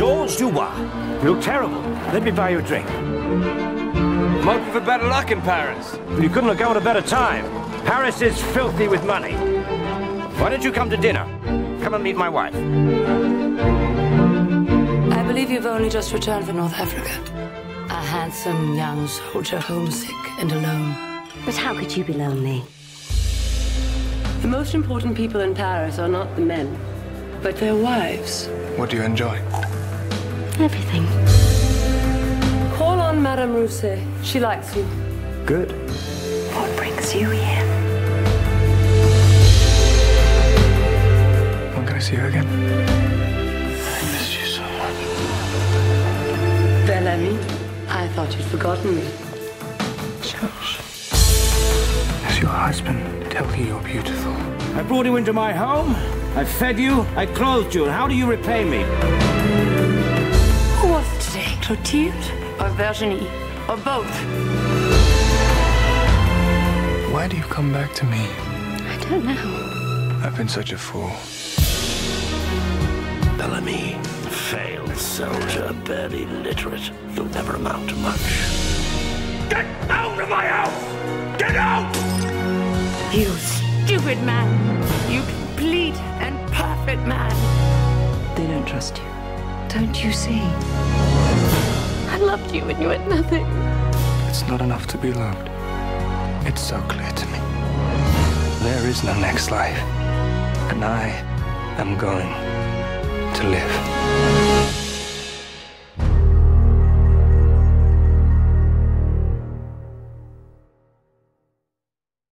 You Duroy. You look terrible. Let me buy you a drink. I'm hoping for better luck in Paris. You couldn't have come at a better time. Paris is filthy with money. Why don't you come to dinner? Come and meet my wife. I believe you've only just returned from North Africa. A handsome young soldier, homesick and alone. But how could you be lonely? The most important people in Paris are not the men, but their wives. What do you enjoy? Everything. Call on Madame Rousset. She likes you. Good. What brings you here? I'm gonna see you again. I miss you so much. Bel Ami, I thought you'd forgotten me. Josh. Does your husband tell you you're beautiful? I brought you into my home. I fed you. I clothed you. And how do you repay me? Clotilde or Virginie? Or both? Why do you come back to me? I don't know. I've been such a fool. Bel Ami, failed soldier, barely literate. You'll never amount to much. Get out of my house! Get out! You stupid man! You complete and perfect man! They don't trust you. Don't you see? I loved you when you had nothing. It's not enough to be loved. It's so clear to me. There is no next life. And I am going to live.